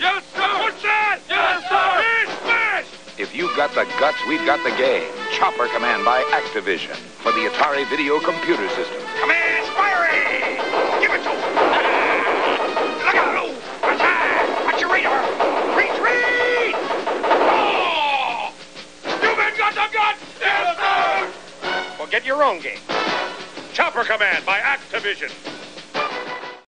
Yes, sir! What's that? Yes, sir! Fish, fish! If you've got the guts, we've got the game. Chopper Command by Activision for the Atari Video Computer System. Command firing! Give it to him! Look out, Lou! Attack! Watch your radar! Retreat! Oh! You men got the guts! Yes, sir! Well, get your own game. Chopper Command by Activision.